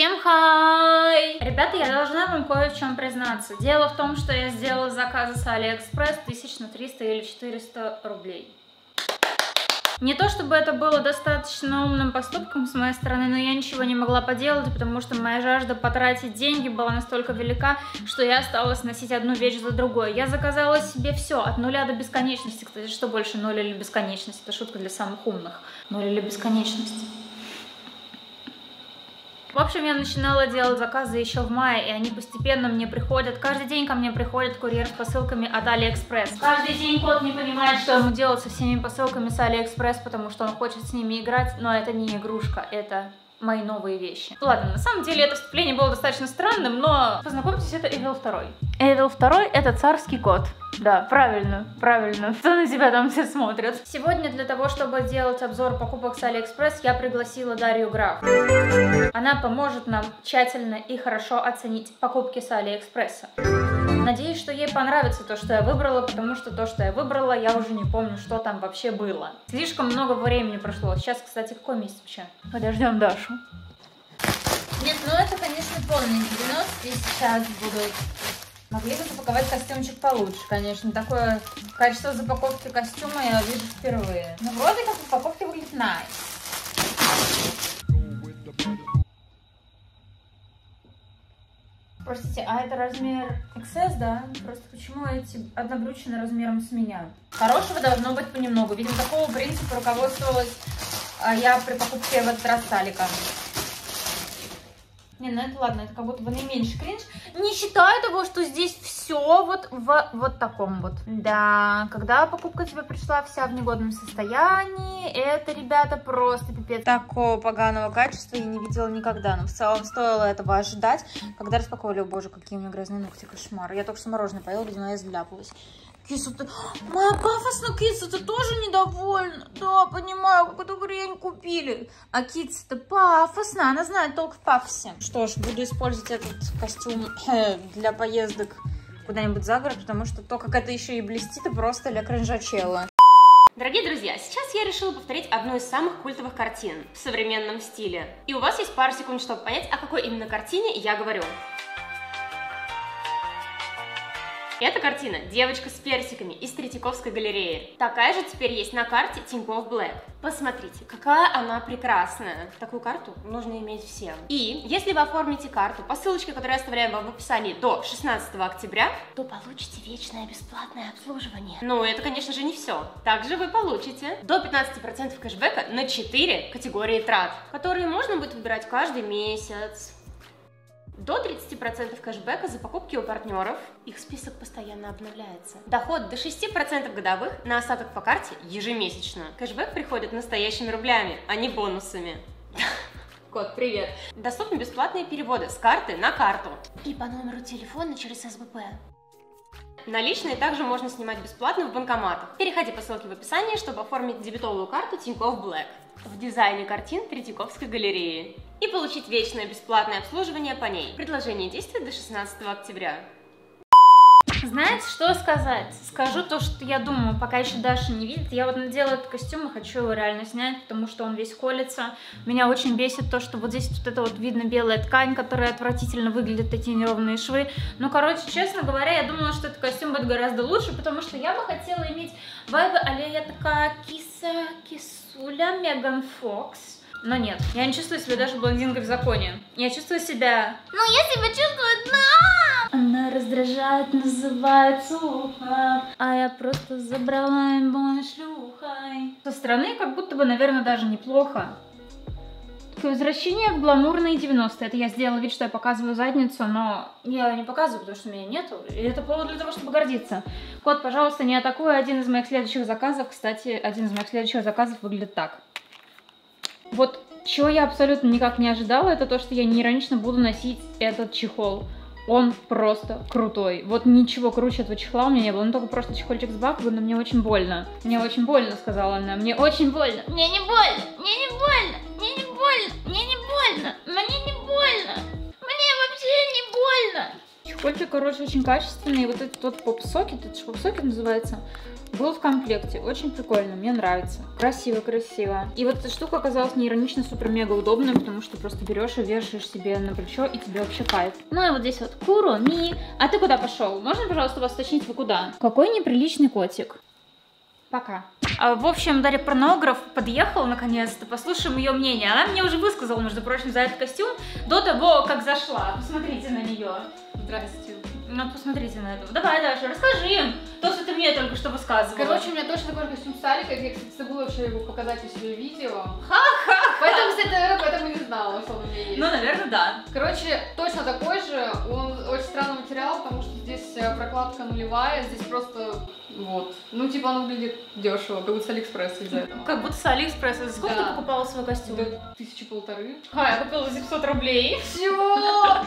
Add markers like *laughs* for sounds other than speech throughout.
Всем хай! Ребята, я должна вам кое в чем признаться. Дело в том, что я сделала заказы с Алиэкспресс тысяч на 300 или 400 рублей. Не то чтобы это было достаточно умным поступком с моей стороны, но я ничего не могла поделать, потому что моя жажда потратить деньги была настолько велика, что я осталась носить одну вещь за другой. Я заказала себе все, от нуля до бесконечности. Кстати, что больше, ноль или бесконечность? Это шутка для самых умных. Ноль или бесконечность? В общем, я начинала делать заказы еще в мае, и они постепенно мне приходят. Каждый день ко мне приходит курьер с посылками от Алиэкспресс. Каждый день кот не понимает, что ему делать со всеми посылками с Алиэкспресс, потому что он хочет с ними играть, но это не игрушка, это мои новые вещи. Ладно, на самом деле это вступление было достаточно странным, но познакомьтесь, это Evil 2. Evil 2 это царский кот. Да, правильно, правильно. Кто на тебя там все смотрят? Сегодня для того, чтобы делать обзор покупок с Алиэкспресс, я пригласила Дарью Граф. Она поможет нам тщательно и хорошо оценить покупки с Алиэкспресса. Надеюсь, что ей понравится то, что я выбрала, потому что то, что я выбрала, я уже не помню, что там вообще было. Слишком много времени прошло. Сейчас, кстати, какой месяц вообще? Подождем Дашу. Нет, ну это, конечно, полный 90 сейчас будут. Могли бы запаковать костюмчик получше, конечно. Такое качество запаковки костюма я вижу впервые. Но вроде как упаковка выглядит nice. Простите, а это размер XS, да? Просто почему эти однобрючины размером с меня? Хорошего должно быть понемногу. Видимо, такого принципа руководствовалась а, я при покупке в этот раз Талика. Не, ну это ладно, это как будто бы наименьший кринж. Не считаю того, что здесь все вот в вот таком вот. Да, когда покупка тебе пришла вся в негодном состоянии, это, ребята, просто пипец. Такого поганого качества я не видела никогда. Но в целом стоило этого ожидать. Когда распаковывали, о боже, какие у меня грязные ногти, кошмар. Я только что мороженое поела, видимо, я изляпалась. Киса. Моя пафосная киса, ты тоже недовольна? Да, понимаю, как эту хрень купили. А киса-то пафосная, она знает толк в пафосе. Что ж, буду использовать этот костюм э, для поездок куда-нибудь за город, потому что то, как это еще и блестит, это просто для кринжачела. Дорогие друзья, сейчас я решила повторить одну из самых культовых картин в современном стиле. И у вас есть пару секунд, чтобы понять, о какой именно картине я говорю. Эта картина «Девочка с персиками» из Третьяковской галереи. Такая же теперь есть на карте Тинькофф Блэк. Посмотрите, какая она прекрасная. Такую карту нужно иметь всем. И если вы оформите карту по ссылочке, которую я оставляю вам в описании до 16 октября, то получите вечное бесплатное обслуживание. Ну, это, конечно же, не все. Также вы получите до 15% кэшбэка на 4 категории трат, которые можно будет выбирать каждый месяц до 30% кэшбэка за покупки у партнеров. Их список постоянно обновляется. Доход до 6% годовых на осадок по карте ежемесячно. Кэшбэк приходит настоящими рублями, а не бонусами. *laughs* Кот, привет! Доступны бесплатные переводы с карты на карту. И по номеру телефона через СБП. Наличные также можно снимать бесплатно в банкоматах. Переходи по ссылке в описании, чтобы оформить дебетовую карту Тинькофф Блэк в дизайне картин Третьяковской галереи и получить вечное бесплатное обслуживание по ней. Предложение действует до 16 октября. Знаете, что сказать? Скажу то, что я думаю, пока еще Даша не видит. Я вот надела этот костюм и хочу его реально снять, потому что он весь колется. Меня очень бесит то, что вот здесь вот это вот видно белая ткань, которая отвратительно выглядит, эти неровные швы. Ну, короче, честно говоря, я думала, что этот костюм будет гораздо лучше, потому что я бы хотела иметь вайбы, а я такая киса, кисуля, Меган Фокс. Но нет, я не чувствую себя даже блондинкой в законе. Я чувствую себя... Ну, я себя чувствую, да! Она раздражает, называется ухо, а я просто забрала его шлюхой. Со стороны как будто бы, наверное, даже неплохо. Возвращение в гламурные 90-е. Это я сделала вид, что я показываю задницу, но я не показываю, потому что меня нету. И это повод для того, чтобы гордиться. Кот, пожалуйста, не атакуй. Один из моих следующих заказов, кстати, один из моих следующих заказов выглядит так. Вот чего я абсолютно никак не ожидала, это то, что я неиронично буду носить этот чехол. Он просто крутой. Вот ничего круче этого чехла у меня не было. Ну, только просто чехольчик с баковым, но мне очень больно. Мне очень больно, сказала она. Мне очень больно. Мне не больно, мне не больно, мне не больно, мне не больно, мне не больно. Мне вообще не больно. Чехольчик, короче, очень качественный. Вот этот вот поп-сокет, это же поп-сокет называется. Был в комплекте. Очень прикольно, мне нравится. Красиво-красиво. И вот эта штука оказалась не иронично супер-мега удобной, потому что просто берешь и вешаешь себе на плечо, и тебе вообще кайф. Ну и вот здесь вот Куроми. А ты куда пошел? Можно, пожалуйста, вас уточнить, вы куда? Какой неприличный котик. Пока. А, в общем, Дарья Порнограф подъехала наконец-то, послушаем ее мнение. Она мне уже высказала, между прочим, за этот костюм до того, как зашла. Посмотрите на нее. Здрасте. Ну, посмотрите на это. Давай, Даша, расскажи им то, что ты мне только что высказывала. Короче, у меня точно такой же костюм Сарика. Я, кстати, забыла вообще его показать у себя видео. Ха-ха! Поэтому, кстати, наверное, поэтому не знала, что он у меня есть. Ну, наверное, да. Короче, точно такой же. Он очень странный материал, потому что здесь э, прокладка нулевая, здесь просто вот. Ну, типа, оно выглядит дешево, как будто с Алиэкспресса из-за этого. Как будто с Алиэкспресса. За Сколько Да. ты покупала свой костюм? Да, тысячи полторы. А, я купила за 700 рублей. Чего?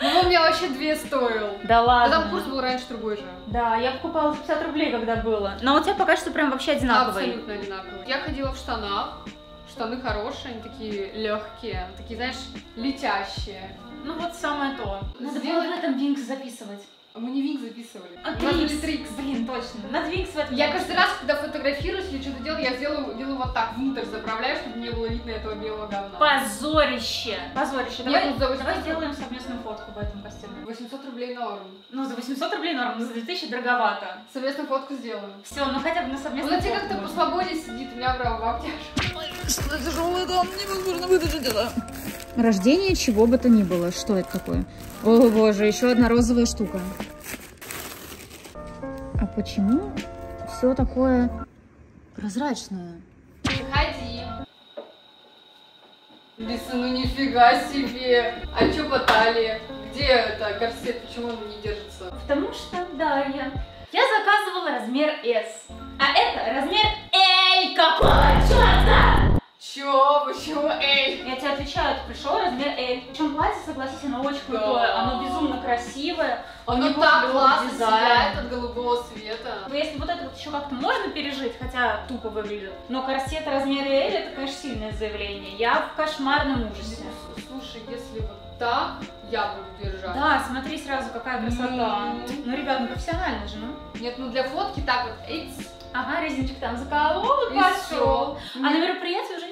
Ну, он мне вообще две стоил. Да А ладно. там курс был раньше другой же. Да, я покупала за 50 рублей, когда было. Но у тебя пока что прям вообще одинаковый. Абсолютно одинаковый. Я ходила в штанах. Штаны хорошие, они такие легкие, такие, знаешь, летящие. Ну вот самое то. Надо было Сделай- в этом Винкс записывать. А мы не винг записывали. А У нас были Трикс. трикс. Блин, точно. На Твинкс в этом Я каждый раз, когда фотографируюсь или что-то делаю, я сделаю, делаю вот так, внутрь заправляю, чтобы не было видно этого белого говна. Позорище. Позорище. Давай, ну, за 800 давай сделаем совместную фотку в этом костюме. 800 рублей норм. Ну, за 800 рублей норм, но за 2000 дороговато. Совместную фотку сделаем. Все, ну хотя бы на совместную на тебе фотку как-то по свободе сидит, у меня прям в обтяжку. Рождение чего бы то ни было. Что это такое? О боже, еще одна розовая штука. А почему все такое прозрачное? Приходи. Лиса, ну нифига себе. А чё по талии? Где это корсет? Почему он не держится? Потому что, Дарья, я заказывала размер S. А это размер L. Какого черта? Чё? Почему эй? Я тебе отвечаю, пришел размер L. Причем платье, согласись, оно очень крутое, оно безумно красивое. Оно так классно сияет от голубого света. Ну, Если вот это вот еще как-то можно пережить, хотя тупо выглядит, но корсет размера L это, конечно, сильное заявление. Я в кошмарном ужасе. Ну, Слушай, если вот так, я буду держать. Да, смотри сразу, какая красота. М. Ну, ребят, ну профессионально же, ну. Нет, ну для фотки так вот, Ага, резинчик там заколол пошел. А на мероприятие уже.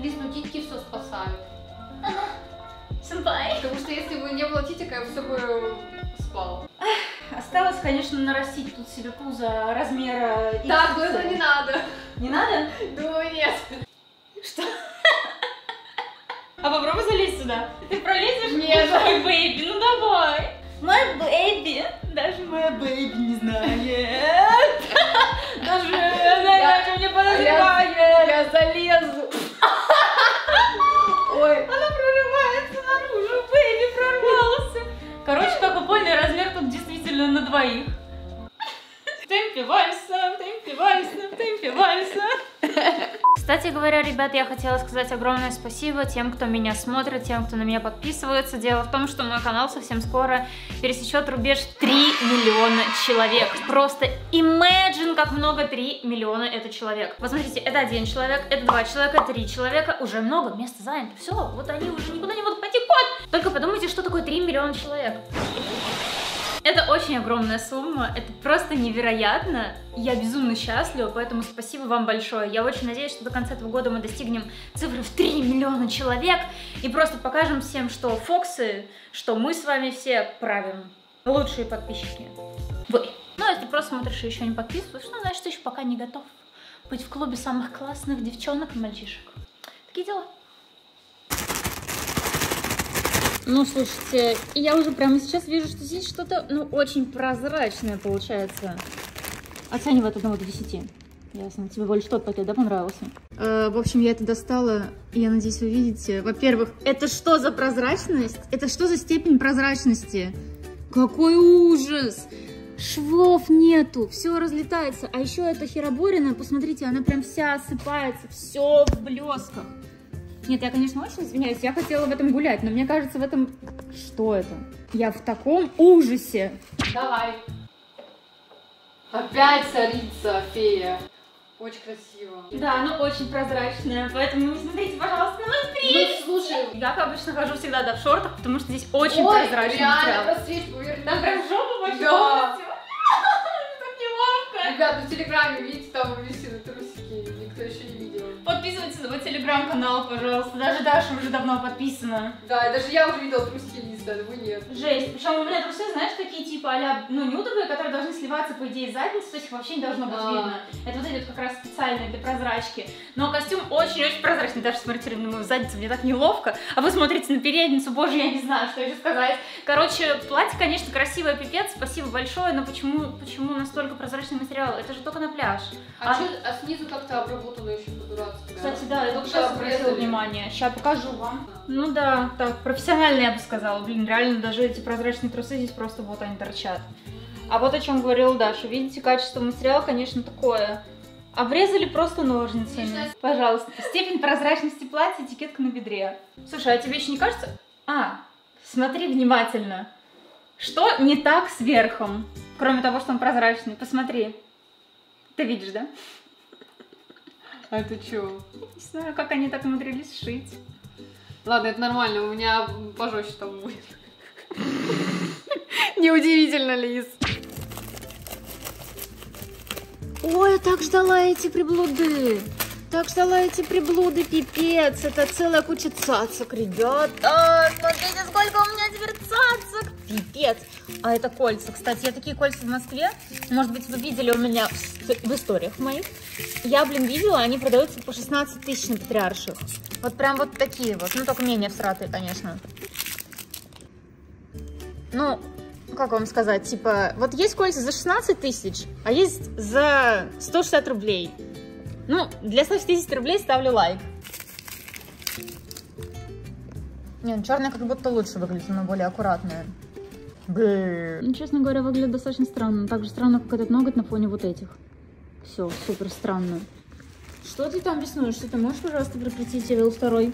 Лиз, ну титьки все спасают. *laughs* Сэмпай. Потому что если бы не было титика, я все бы спал. Осталось, конечно, нарастить тут себе пузо размера XXL. Так, ну это не надо. Не надо? Думаю, нет. Что? А попробуй залезть сюда. Ты пролезешь? Нет. Мой baby, ну давай. Мой baby. Даже моя baby не знает. Даже она не подозревает. Ребят, я хотела сказать огромное спасибо тем, кто меня смотрит, тем, кто на меня подписывается. Дело в том, что мой канал совсем скоро пересечет рубеж 3 миллиона человек. Просто imagine, как много 3 миллиона это человек. Вот это один человек, это два человека, три человека, уже много, места занято. Все, вот они уже никуда не могут пойти. Кот! Только подумайте, что такое 3 миллиона человек. Это очень огромная сумма, это просто невероятно. Я безумно счастлива, поэтому спасибо вам большое. Я очень надеюсь, что до конца этого года мы достигнем цифры в 3 миллиона человек и просто покажем всем, что Фоксы, что мы с вами все правим. Лучшие подписчики. Вы. Ну, а если просто смотришь и еще не подписываешься, ну, значит, ты еще пока не готов быть в клубе самых классных девчонок и мальчишек. Такие дела. Ну, слушайте, я уже прямо сейчас вижу, что здесь что-то, ну, очень прозрачное получается. Оценивай от 1 до 10. Ясно. Тебе больше тот пакет, да, понравился? в общем, я это достала, и я надеюсь, вы видите. Во-первых, это что за прозрачность? Это что за степень прозрачности? Какой ужас! Швов нету, все разлетается. А еще эта хероборина, посмотрите, она прям вся осыпается, все в блесках. Нет, я, конечно, очень извиняюсь, я хотела в этом гулять, но мне кажется, в этом... Что это? Я в таком ужасе. Давай. Опять царица, фея. Очень красиво. Да, оно очень прозрачное, поэтому не смотрите, пожалуйста, на мой Ну, пресс. слушай. Я, как обычно, хожу всегда да, в шортах, потому что здесь очень Ой, прозрачный реально, материал. поверь. Там прям жопа вообще Да. полностью. *laughs* Так неловко. Ребята, в Телеграме, видите, там висят трусики, никто еще не видел. Подписывайтесь на мой телеграм-канал, пожалуйста. Даже Даша уже давно подписана. Да, и даже я уже видела трусики Лизы, а вы нет. Жесть. Причем у меня трусы, знаешь, такие типа а ну, нюдовые, которые должны сливаться, по идее, с задницы, то есть их вообще не должно быть А. видно. Это вот эти вот как раз специальные для прозрачки. Но костюм очень-очень прозрачный. Даже смотрите на мою задницу, мне так неловко. А вы смотрите на передницу, боже, я не знаю, что еще сказать. Короче, платье, конечно, красивое, пипец, спасибо большое, но почему, почему настолько прозрачный материал? Это же только на пляж. А, А- чё- а снизу как-то обработано еще по-дурацки. Кстати, да, я только сейчас обратила внимание. Сейчас покажу вам. Ну да, так, профессионально я бы сказала. Блин, реально даже эти прозрачные трусы здесь просто вот они торчат. А вот о чем говорила Даша. Видите, качество материала, конечно, такое. Обрезали просто ножницами. Отлично. Пожалуйста. Степень прозрачности платья, этикетка на бедре. Слушай, а тебе еще не кажется? А, смотри внимательно. Что не так с верхом? Кроме того, что он прозрачный. Посмотри. Ты видишь, да? А это что? Не знаю, как они так умудрились сшить. Ладно, это нормально, у меня пожестче там будет. *laughs* Неудивительно, Лиз. Ой, я так ждала эти приблуды. Так ждала эти приблуды, пипец. Это целая куча цацок, ребята. Смотрите, сколько у меня теперь цацок. Пипец. А это кольца. Кстати, я такие кольца в Москве. Может быть, вы видели у меня в, в историях моих. Я, блин, видела, они продаются по 16 тысяч на патриарших. Вот прям вот такие вот. Ну, только менее всратые, конечно. Ну, как вам сказать, типа, вот есть кольца за 16 тысяч, а есть за 160 рублей. Ну, для 160 рублей ставлю лайк. Не, ну черная как будто лучше выглядит, она более аккуратная. Ну, честно говоря, выглядит достаточно странно. Так же странно, как этот ноготь на фоне вот этих. Все, супер странно. Что ты там рисуешь? Что ты можешь, пожалуйста, прекратить, Эвил второй?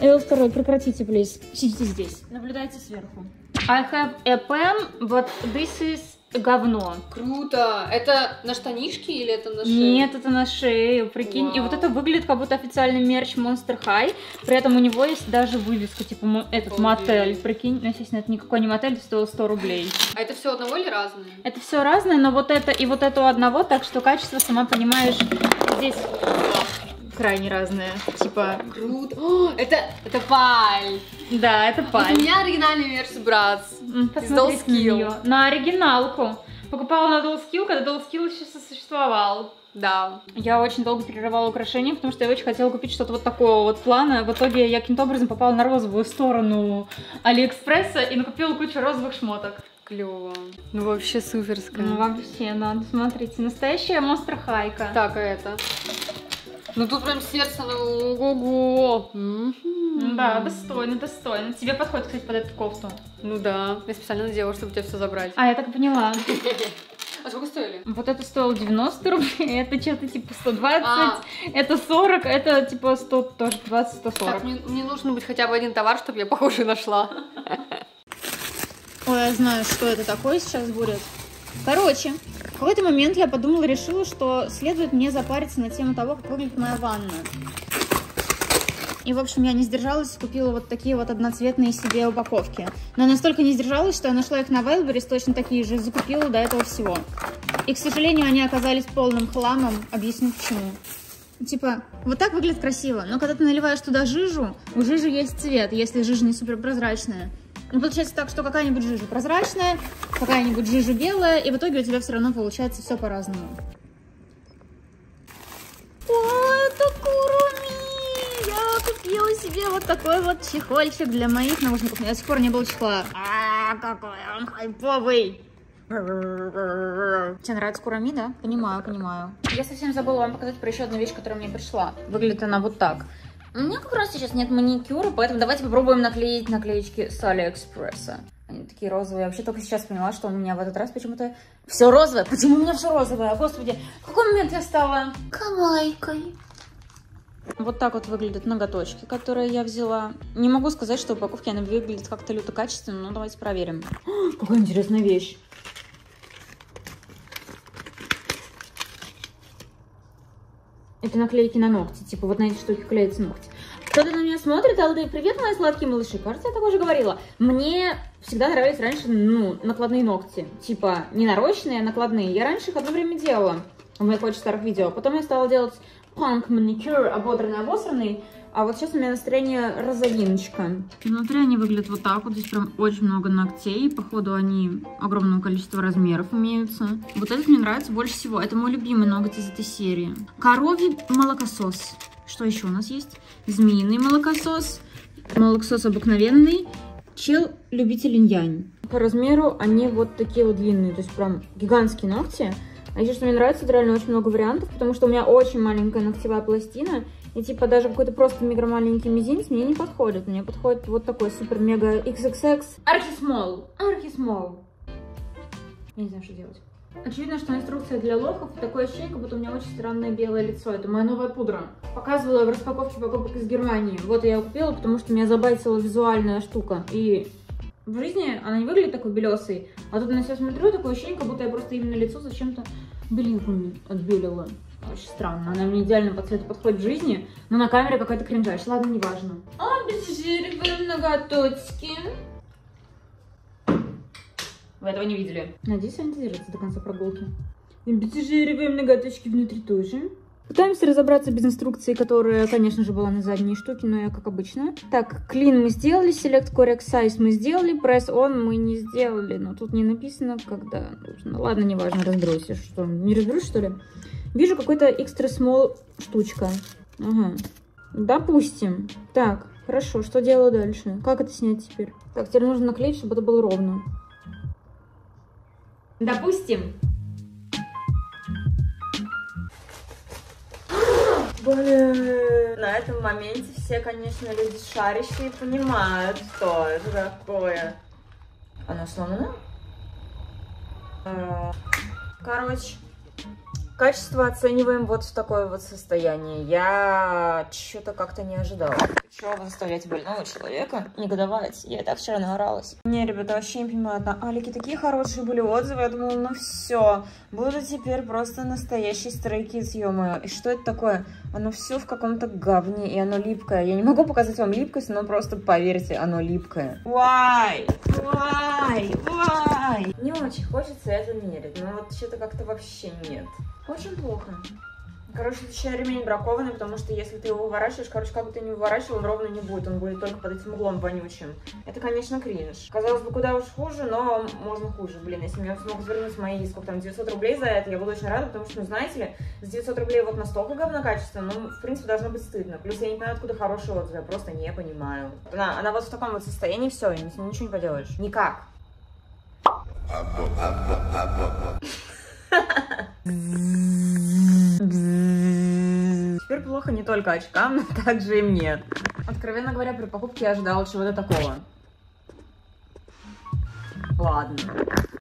Эвил второй, прекратите, плиз. Сидите здесь. Наблюдайте сверху. I have a pen, but this is говно. Круто. Это на штанишки или это на шею? Нет, это на шею, прикинь. И вот Вау. это выглядит как будто официальный мерч Monster High. При этом у него есть даже вывеска, типа этот Обалдеть. мотель. Прикинь, ну, естественно, это никакой не мотель, это стоило 100 рублей. А это все одного или разные? Это все разное, но вот это и вот это у одного, так что качество, сама понимаешь, здесь крайне разное. Типа, Круто. О, это, это паль. да, это Вот у паль. меня оригинальный Мерс Братс. Dull на оригиналку. Покупала на Skill, когда Skill еще существовал. Да. Я очень долго перерывала украшения, потому что я очень хотела купить что-то вот такого вот плана. В итоге я каким-то образом попала на розовую сторону Алиэкспресса и накупила кучу розовых шмоток. Клево. Ну вообще суперская. Ну, вообще, надо, смотрите, настоящая монстр хайка. Так, а это? Ну тут прям сердце, ну ого-го. Да, достойно, достойно. Тебе подходит, кстати, под эту кофту. Ну да, я специально надела, чтобы у тебя все забрать. А, я так поняла. *laughs* А сколько стоили? Вот это стоило 90 рублей, *laughs* это что-то типа 120, А. это 40, это типа 100, тоже 20-140. Так, мне, мне нужно быть хотя бы один товар, чтобы я похожий нашла. *laughs* Ой, я знаю, что это такое сейчас будет. Короче, в какой-то момент я подумала, решила, что следует мне запариться на тему того, как выглядит моя ванна. И, в общем, я не сдержалась и купила вот такие вот одноцветные себе упаковки. Но настолько не сдержалась, что я нашла их на Wildberries, точно такие же, закупила до этого всего. И, к сожалению, они оказались полным хламом. Объясню почему. Типа, вот так выглядит красиво, но когда ты наливаешь туда жижу, у жижи есть цвет, если жижа не супер прозрачная. Ну, получается так, что какая-нибудь жижа прозрачная, какая-нибудь жижа белая, и в итоге у тебя все равно получается все по-разному. О, это Куруми! Я купила себе вот такой вот чехольчик для моих наушников. У меня до сих пор не было чехла. А, какой он хайповый! Тебе нравится Курами, да? Понимаю, понимаю. Я совсем забыла вам показать про еще одну вещь, которая мне пришла. Выглядит она вот так. У меня как раз сейчас нет маникюра, поэтому давайте попробуем наклеить наклеечки с Алиэкспресса. Они такие розовые. Я вообще только сейчас поняла, что у меня в этот раз почему-то... Все розовое? Почему у меня все розовое? Господи, в какой момент я стала... Кавайкой. Вот так вот выглядят ноготочки, которые я взяла. Не могу сказать, что в упаковке она выглядит как-то люто качественно, но давайте проверим. *gasps* Какая интересная вещь. Это наклейки на ногти. Типа вот на эти штуки клеятся ногти. Кто-то на меня смотрит, Алды, привет, мои сладкие малыши. Кажется, я так уже говорила. Мне всегда нравились раньше, ну, накладные ногти. Типа, не нарощенные, а накладные. Я раньше их одно время делала. в моих очень старых видео. Потом я стала делать панк маникюр, ободранный, обосранный. А вот сейчас у меня настроение розовиночка. Внутри они выглядят вот так вот. Здесь прям очень много ногтей. Походу они огромного количества размеров имеются. Вот этот мне нравится больше всего. Это мой любимый ноготь из этой серии. Коровий молокосос. Что еще у нас есть? Змеиный молокосос. Молокосос обыкновенный. Чел любитель инь По размеру они вот такие вот длинные. То есть прям гигантские ногти. А еще что мне нравится, это реально очень много вариантов, потому что у меня очень маленькая ногтевая пластина, и типа даже какой-то просто микромаленький мизинец мне не подходит. Мне подходит вот такой супер-мега XXX архисмол. Архисмол. Я не знаю, что делать. Очевидно, что инструкция для лохов. Такое ощущение, как будто у меня очень странное белое лицо. Это моя новая пудра. Показывала в распаковке покупок из Германии. Вот я ее купила, потому что меня забайтила визуальная штука. И в жизни она не выглядит такой белесой. А тут на себя смотрю, такое ощущение, как будто я просто именно лицо зачем-то белилками отбелила. Очень странно. Она мне идеально по цвету подходит в жизни, но на камере какая-то кринжащ. Ладно, неважно. Обезжириваем ноготочки. Вы этого не видели. Надеюсь, они держатся до конца прогулки. Обезжириваем ноготочки внутри тоже. Пытаемся разобраться без инструкции, которая, конечно же, была на задней штуке, но я как обычно. Так, clean мы сделали, select correct size мы сделали, press on мы не сделали, но тут не написано, когда нужно. Ладно, неважно, разберусь, что, не разберусь, что ли? Вижу какой-то extra small штучка. Ага. Допустим. Так, хорошо, что делаю дальше? Как это снять теперь? Так, теперь нужно наклеить, чтобы это было ровно. Допустим. Блин, на этом моменте все, конечно, люди шарящие понимают, что это такое. Оно сломано? Э, короче, Качество оцениваем вот в такое вот состояние. Я что-то как-то не ожидала. Чего вы заставляете больного человека негодовать? Я и так вчера наоралась. Не, ребята, вообще не понимаю. На Алике такие хорошие были отзывы. Я думала, ну все. Буду теперь просто настоящий стрейкиз, ё И что это такое? Оно все в каком-то говне, и оно липкое. Я не могу показать вам липкость, но просто поверьте, оно липкое. Why? Why? Why? Не очень хочется это мерить, но вот что-то как-то вообще нет. Очень плохо. Короче, еще ремень бракованный, потому что если ты его выворачиваешь, короче, как бы ты не выворачивал, он ровно не будет, он будет только под этим углом вонючим. Это, конечно, кринж. Казалось бы, куда уж хуже, но можно хуже. Блин, если мне смогут вернуть мои, сколько там, 900 рублей за это, я буду очень рада, потому что, ну, знаете ли, с 900 рублей вот настолько говно качество, ну, в принципе, должно быть стыдно. Плюс я не понимаю, откуда хорошие отзывы, я просто не понимаю. Она, она вот в таком вот состоянии, все, ничего не поделаешь. Никак. *laughs* Теперь плохо не только очкам, но также и мне. Откровенно говоря, при покупке я ожидала чего-то такого. Ладно.